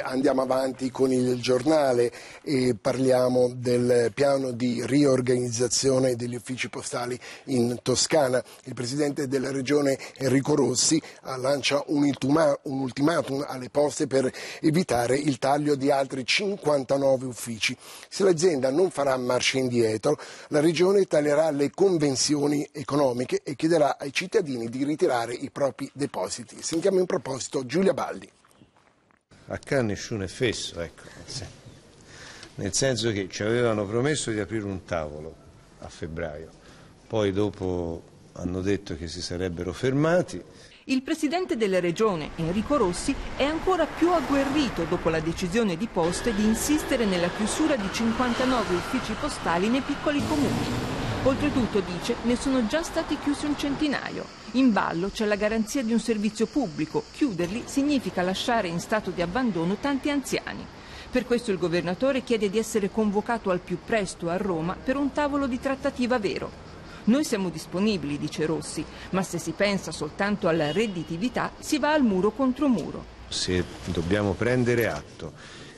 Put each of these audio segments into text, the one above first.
andiamo avanti con il giornale e parliamo del piano di riorganizzazione degli uffici postali in Toscana. Il presidente della regione Enrico Rossi lancia un, ultimatum alle poste per evitare il taglio di altri 59 uffici. Se l'azienda non farà marcia indietro, la regione taglierà le convenzioni economiche e chiederà ai cittadini di ritirare i propri depositi. Sentiamo in proposito Giulia Baldi a Cannes nessuno è fesso, ecco. nel senso che ci avevano promesso di aprire un tavolo a febbraio, poi dopo hanno detto che si sarebbero fermati. Il presidente della regione, Enrico Rossi, è ancora più agguerrito dopo la decisione di Poste di insistere nella chiusura di 59 uffici postali nei piccoli comuni. Oltretutto, dice, ne sono già stati chiusi un centinaio. In ballo c'è la garanzia di un servizio pubblico. Chiuderli significa lasciare in stato di abbandono tanti anziani. Per questo il governatore chiede di essere convocato al più presto a Roma per un tavolo di trattativa vero. Noi siamo disponibili, dice Rossi, ma se si pensa soltanto alla redditività si va al muro contro muro. Se dobbiamo prendere atto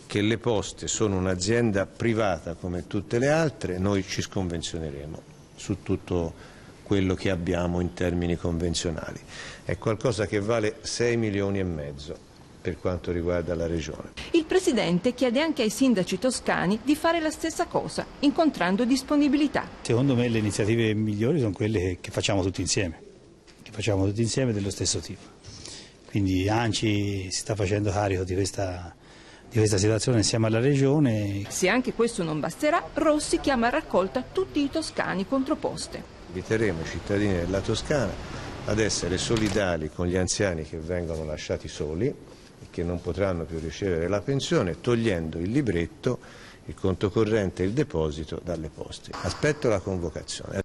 che le poste sono un'azienda privata come tutte le altre, noi ci sconvenzioneremo su tutto quello che abbiamo in termini convenzionali. È qualcosa che vale 6 milioni e mezzo per quanto riguarda la Regione. Il Presidente chiede anche ai sindaci toscani di fare la stessa cosa, incontrando disponibilità. Secondo me le iniziative migliori sono quelle che facciamo tutti insieme, che facciamo tutti insieme dello stesso tipo. Quindi ANCI si sta facendo carico di questa di questa situazione insieme alla Regione. Se anche questo non basterà, Rossi chiama a raccolta tutti i toscani controposte. Inviteremo i cittadini della Toscana ad essere solidali con gli anziani che vengono lasciati soli che non potranno più ricevere la pensione, togliendo il libretto, il conto corrente e il deposito dalle poste. Aspetto la convocazione.